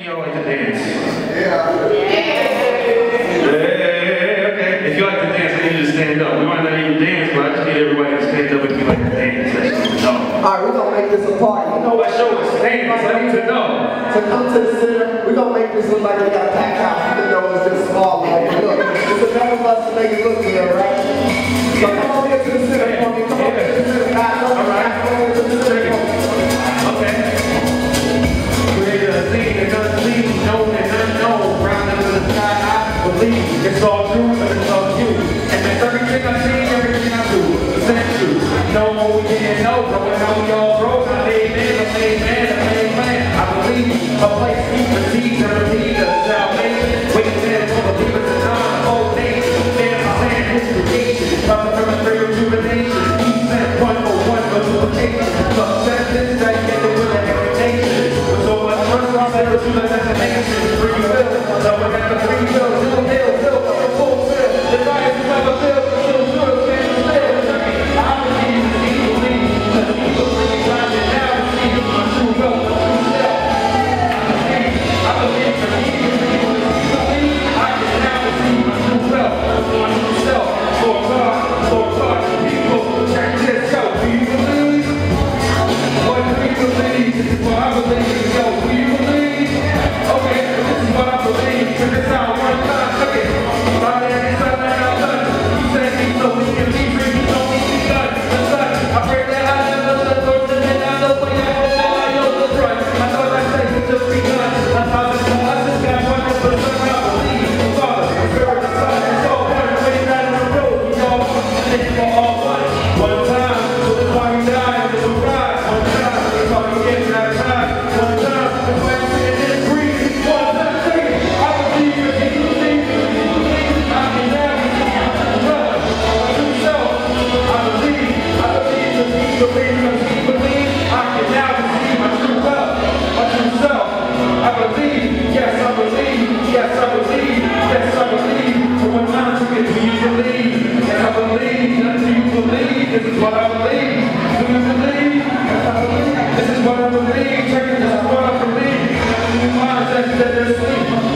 many y'all like to dance? Yeah. yeah. Okay. If you like to dance, I need you to stand up. We might not even dance, but I just need everybody to stand up if you like to dance. Alright, we're gonna make this a party. You know what show us. dance? I need to know. To come to the center, we're gonna make this look like we got a packed house, even though it's just small. Like, look, it's enough of us to make it look good, right? So come on here to the center, come on here. believe, it's all true, but it's all you. And that's everything I see, everything I do, thank you. No more we didn't know, but we know we all grow. I made man, I made man, I made man. I believe a place deep for seeds, I believe the salvation. Waiting there for the people to time, old nation. Stand my land, history, nation. From the material rejuvenation. east sent one for one, multiplication.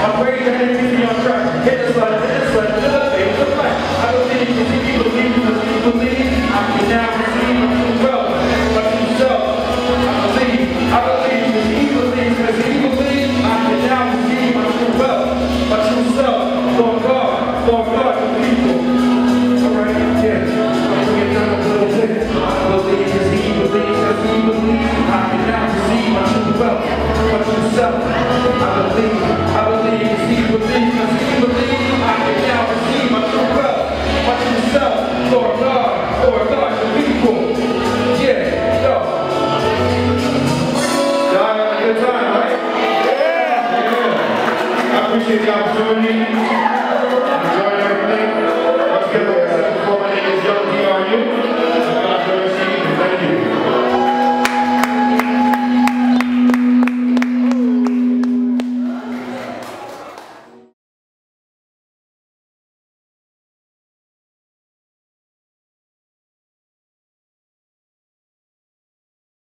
I'm waiting for energy to be on track.